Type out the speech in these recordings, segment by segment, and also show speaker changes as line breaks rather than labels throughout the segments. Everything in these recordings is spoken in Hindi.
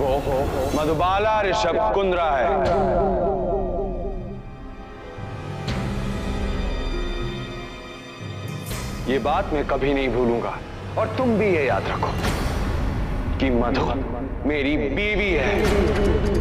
मधुबाला ऋषभ कुंद्रा है। ये बात मैं कभी नहीं भूलूँगा, और तुम भी ये याद रखो कि मधु मेरी बीवी है।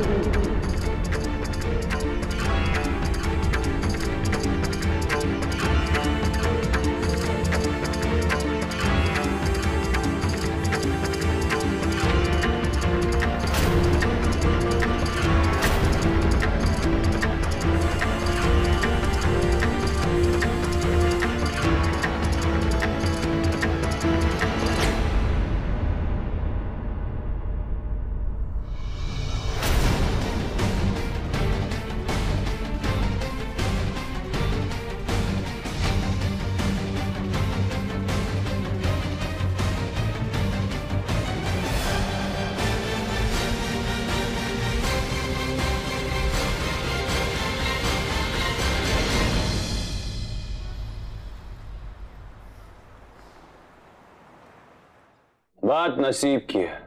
नसीब की है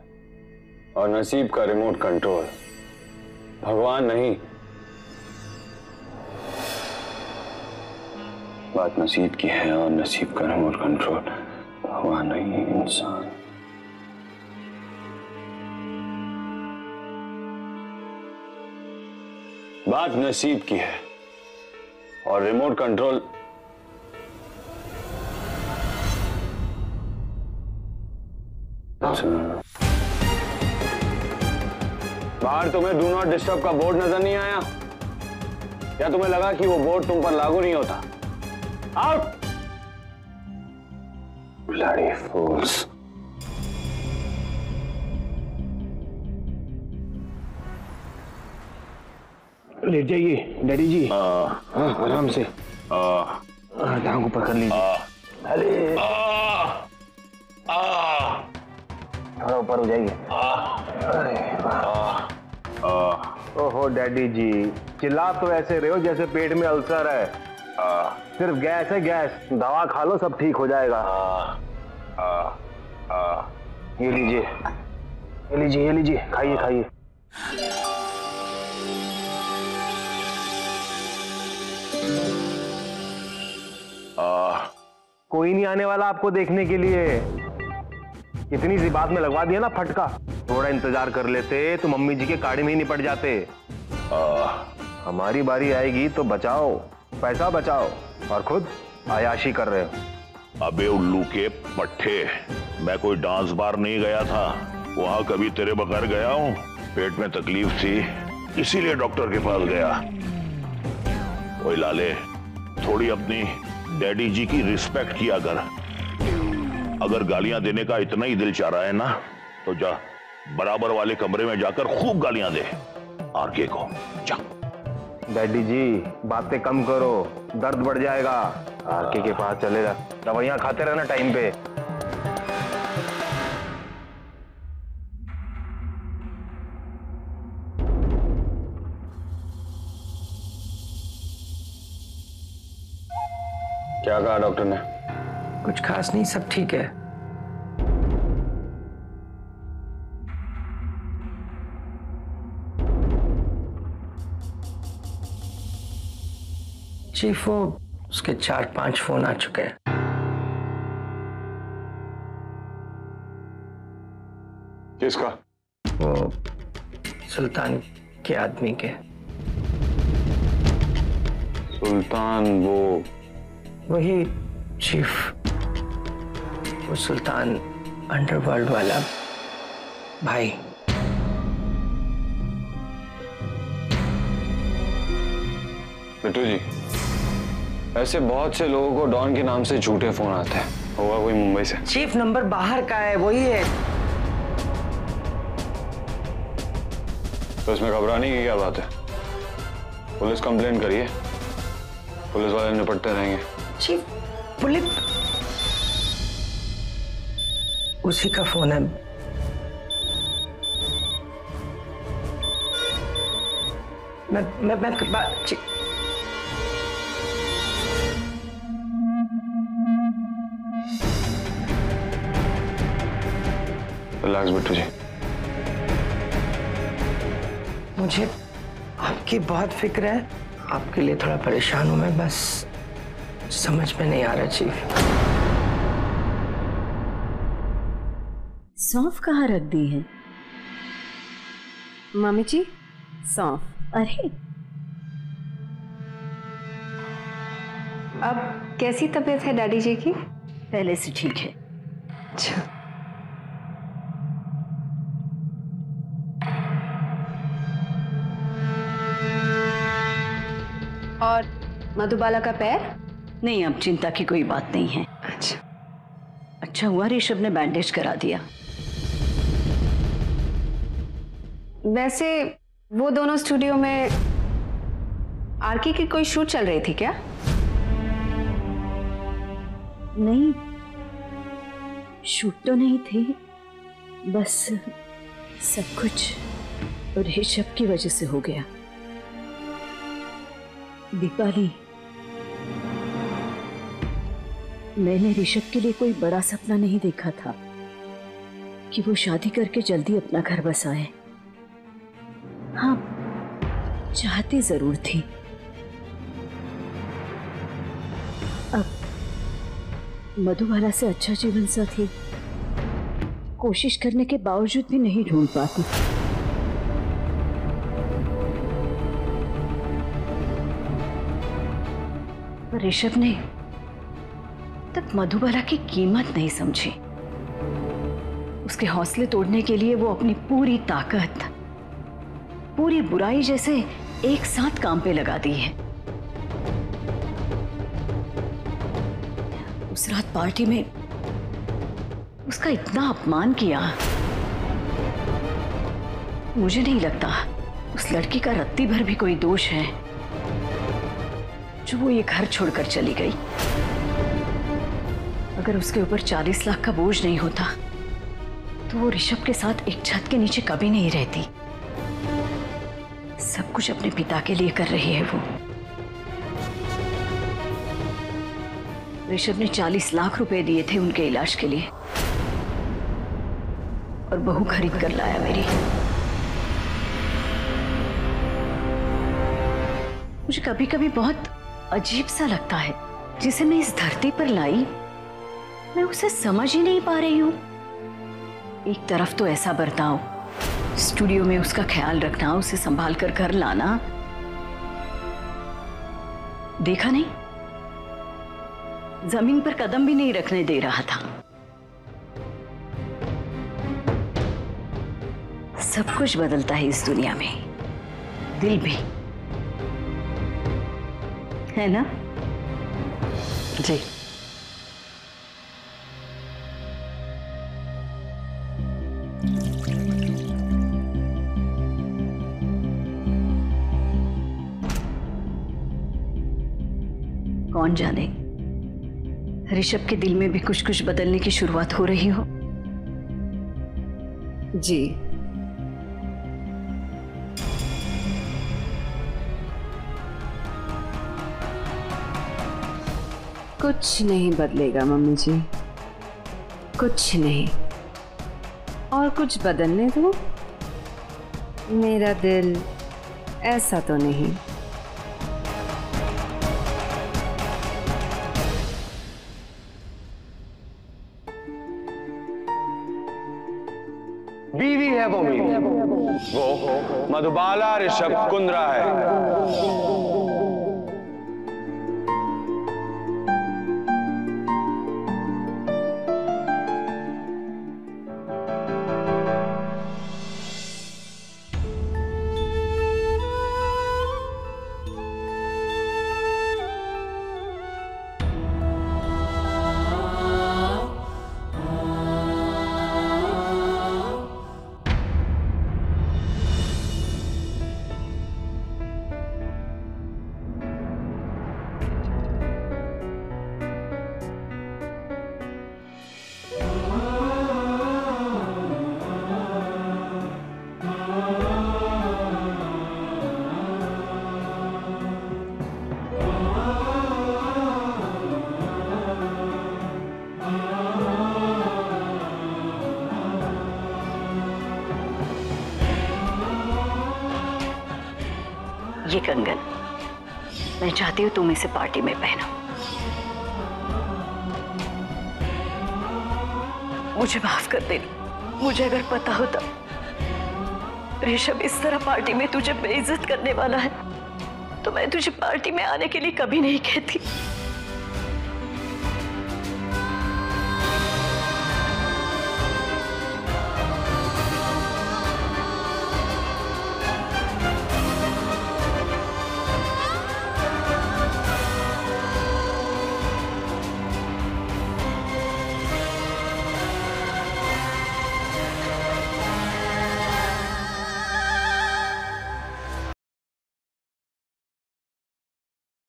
और नसीब का रिमोट कंट्रोल भगवान नहीं। बात नसीब की है और नसीब का रिमोट कंट्रोल भगवान नहीं इंसान। बात नसीब की है और रिमोट कंट्रोल बाहर तुम्हें डू नॉट डिस्टर्ब का बोर्ड नज़र नहीं आया। या तुम्हें लगा कि वो बोर्ड तुम पर लागू नहीं होता। आउट ब्लडी फूल्स
लेट जाइए डैडी जी। हाँ आराम से। हाँ, टांग ऊपर कर लीजिए। अरे। थोड़ा ऊपर हो जाइए ओहो डैडी जी चिल्ला तो ऐसे रहे हो जैसे पेट में अल्सर है। सिर्फ़ गैस है गैस। दवा खा लो सब ठीक हो जाएगा। ये लीजिए। ये लीजिए ये लीजिए। खाइए खाइए। कोई नहीं आने वाला आपको देखने के लिए। इतनी सी बात में लगवा दिया ना फटका। थोड़ा इंतज़ार कर लेते तो मम्मी जी के काड़ी में ही निपट जाते। आ, हमारी बारी आएगी तो बचाओ। पैसा बचाओ। और खुद आयाशी कर रहे हो।
अबे उल्लू के पट्टे मैं कोई डांस बार नहीं गया था। वहाँ कभी तेरे बगैर गया हूँ। पेट में तकलीफ़ थी इसीलिए डॉक्टर के पास गया। ओए लाले थोड़ी अपनी डैडी जी की रिस्पेक्ट किया कर। अगर गालियाँ देने का इतना ही दिल चाह रहा है ना तो जा बराबर वाले कमरे में जाकर खूब गालियाँ दे। आरके को जा।
डैडी जी बातें कम करो दर्द बढ़ जाएगा। आरके के पास चलेगा दवाइयाँ खाते रहना टाइम पे।
क्या कहा डॉक्टर ने?
कुछ खास नहीं सब ठीक है। चीफ वो उसके चार पाँच फ़ोन आ चुके हैं।
किसका?
वो सुल्तान के आदमी के।
सुल्तान वो
वही चीफ। वो सुल्तान अंडरवर्ल्ड वाला भाई।
बिट्टू जी ऐसे बहुत से लोगों को डॉन के नाम से झूठे फ़ोन आते हैं। होगा कोई मुंबई से।
चीफ नंबर बाहर का है वही है।
तो इसमें घबराने की क्या बात है? पुलिस कंप्लेन करिए। पुलिस वाले निपटते रहेंगे।
चीफ पुलिस उसी का फ़ोन है। मैं मैं मैं
रिलैक्स बिट्टू जी।
मुझे आपकी बहुत फ़िक्र है। आपके लिए थोड़ा परेशान हूँ मैं बस समझ में नहीं आ रहा चीफ।
सौंफ कहाँ रख दी है?
मामी जी सौंफ।
अरे।
अब कैसी तबीयत है डैडी जी की?
पहले से ठीक है।
अच्छा। और मधुबाला का पैर?
नहीं अब चिंता की कोई बात नहीं है।
अच्छा।
अच्छा हुआ ऋषभ ने बैंडेज करा दिया।
वैसे वो दोनों स्टूडियो में आरके की कोई शूट चल रही थी क्या?
नहीं। शूट तो नहीं थी। बस सब कुछ और ऋषभ की वजह से हो गया। दीपाली, मैंने ऋषभ के लिए कोई बड़ा सपना नहीं देखा था कि वो शादी करके जल्दी अपना घर बसाए। हाँ चाहती ज़रूर थी। अब मधुबाला से अच्छा जीवन साथी, कोशिश करने के बावजूद भी नहीं ढूंढ पाती। ऋषभ ने तब मधुबाला की कीमत नहीं समझी। उसके हौसले तोड़ने के लिए वो अपनी पूरी ताकत पूरी बुराई जैसे एक साथ काम पे लगा दी है। उस रात पार्टी में उसका इतना अपमान किया, मुझे नहीं लगता उस लड़की का रत्ती भर भी कोई दोष है, जो वो ये घर छोड़कर चली गई। अगर उसके ऊपर चालीस लाख का बोझ नहीं होता तो वो ऋषभ के साथ एक छत के नीचे कभी नहीं रहती। सब कुछ अपने पिता के लिए कर रही है वो। ऋषभ ने चालीस लाख रुपए दिए थे उनके इलाज के लिए। और बहू खरीद कर लाया मेरी। मुझे कभी कभी बहुत अजीब सा लगता है, जिसे मैं इस धरती पर लाई, मैं उसे समझ ही नहीं पा रही हूँ। एक तरफ़ तो ऐसा बर्ताव स्टूडियो में उसका ख्याल रखना, उसे संभाल कर घर लाना। देखा नहीं? ज़मीन पर कदम भी नहीं रखने दे रहा था। सब कुछ बदलता है इस दुनिया में। दिल भी। है ना?
जी।
कौन जाने? ऋषभ के दिल में भी कुछ कुछ बदलने की शुरुआत हो रही हो?
जी। कुछ नहीं बदलेगा, मम्मी जी। कुछ नहीं। और कुछ बदलने दो? मेरा दिल ऐसा तो नहीं।
है वो भी वो मधुबाला ऋषभ कुंद्रा है
ये कंगन मैं चाहती हूँ तुम इसे पार्टी में पहनो। मुझे माफ़ कर देना। मुझे अगर पता होता, ऋषभ इस तरह पार्टी में तुझे बेइज्जत करने वाला है तो मैं तुझे पार्टी में आने के लिए कभी नहीं कहती।